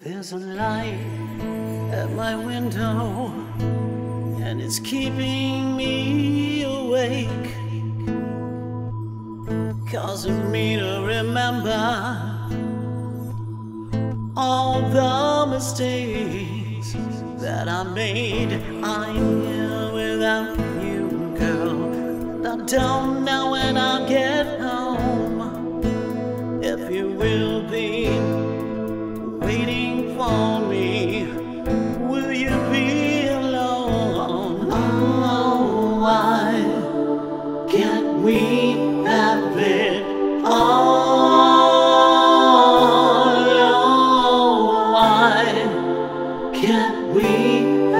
There's a light at my window, and it's keeping me awake, causing me to remember all the mistakes that I made. I'm here without you, girl. And I don't know when I'll get home. If you will we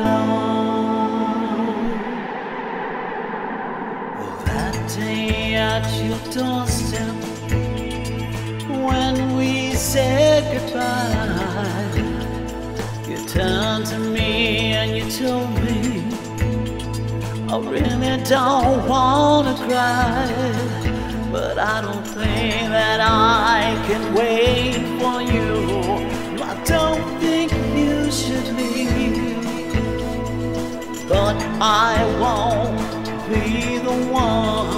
all? Well, that day at your doorstep, when we said goodbye, you turned to me and you told me, I really don't wanna cry, but I don't think that I can wait I won't be the one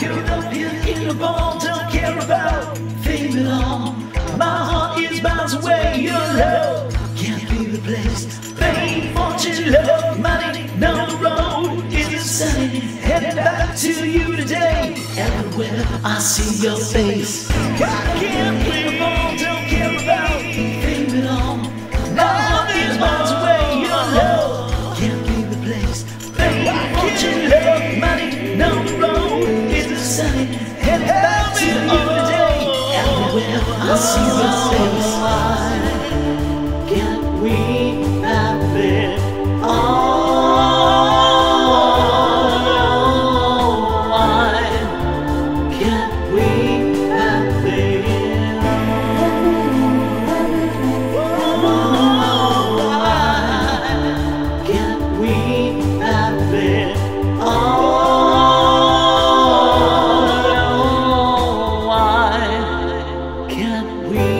Carried up here in a ball, don't care about fame at all. My heart is miles away, your love can't be replaced. Fame, fortune, love, money, no road is sunny. Headed back to you today. Everywhere I see your face, I can't. I see the same smile. we